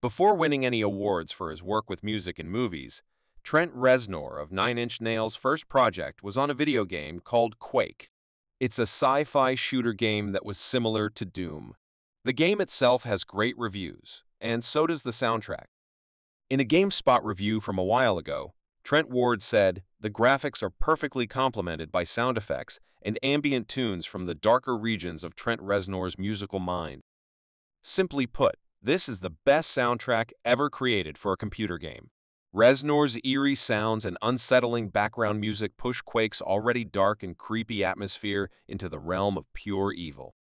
Before winning any awards for his work with music and movies, Trent Reznor of Nine Inch Nails' first project was on a video game called Quake. It's a sci-fi shooter game that was similar to Doom. The game itself has great reviews, and so does the soundtrack. In a GameSpot review from a while ago, Trent Ward said, the graphics are perfectly complemented by sound effects and ambient tunes from the darker regions of Trent Reznor's musical mind. Simply put, this is the best soundtrack ever created for a computer game. Reznor's eerie sounds and unsettling background music push Quake's already dark and creepy atmosphere into the realm of pure evil.